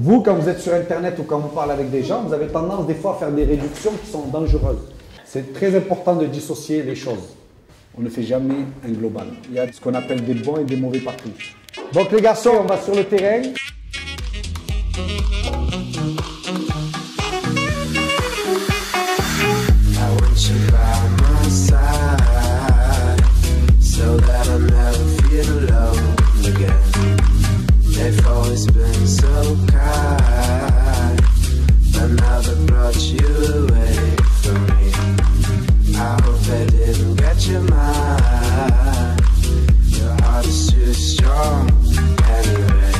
Vous, quand vous êtes sur Internet ou quand vous parlez avec des gens, vous avez tendance des fois à faire des réductions qui sont dangereuses. C'est très important de dissocier les choses. On ne fait jamais un global. Il y a ce qu'on appelle des bons et des mauvais partout. Donc les garçons, on va sur le terrain. They didn't get your mind. Your heart is too strong anyway.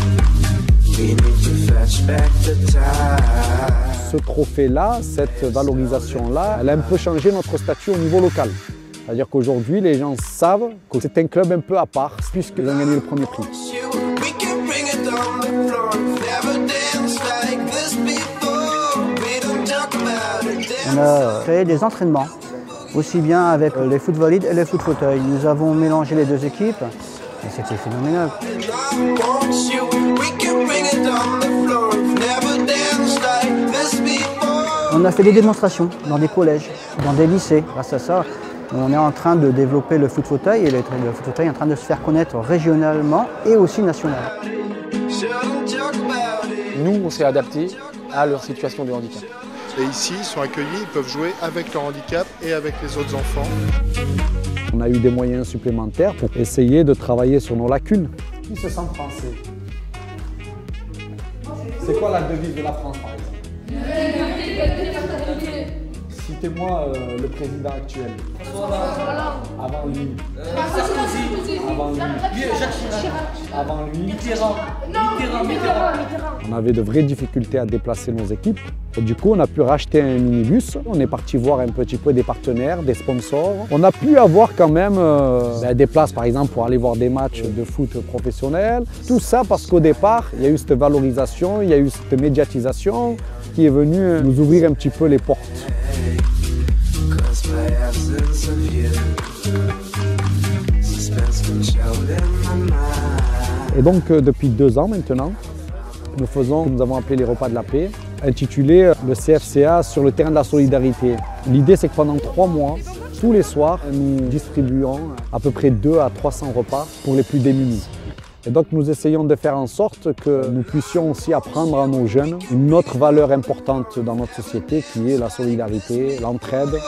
We need to fetch back the time. Ce trophée-là, cette valorisation-là, elle a un peu changé notre statut au niveau local. C'est-à-dire qu'aujourd'hui, les gens savent que c'est un club un peu à part, puisqu'ils ont gagné le premier prix. On a créé des entraînements, aussi bien avec euh, les foot valides et les foot fauteuils. Nous avons mélangé les deux équipes et c'était phénoménal. On a fait des démonstrations dans des collèges, dans des lycées. Grâce à ça, on est en train de développer le foot fauteuil et le foot fauteuil est en train de se faire connaître régionalement et aussi nationalement. Nous, on s'est adapté à leur situation de handicap. Et ici, ils sont accueillis, ils peuvent jouer avec leur handicap et avec les autres enfants. On a eu des moyens supplémentaires pour essayer de travailler sur nos lacunes. Qui se sent français? C'est quoi la devise de la France, par exemple? Citez-moi euh, le président actuel. Avant lui. Avant lui. Avant lui. On avait de vraies difficultés à déplacer nos équipes. Du coup, on a pu racheter un minibus. On est parti voir un petit peu des partenaires, des sponsors. On a pu avoir quand même euh, ben, des places, par exemple, pour aller voir des matchs de foot professionnels. Tout ça parce qu'au départ, il y a eu cette valorisation, il y a eu cette médiatisation qui est venue nous ouvrir un petit peu les portes. Et donc, euh, depuis deux ans maintenant, nous faisons nous avons appelé les repas de la paix, intitulé euh, le CFCA sur le terrain de la solidarité. L'idée, c'est que pendant trois mois, tous les soirs, nous distribuons à peu près 2 à 300 repas pour les plus démunis. Et donc, nous essayons de faire en sorte que nous puissions aussi apprendre à nos jeunes une autre valeur importante dans notre société qui est la solidarité, l'entraide.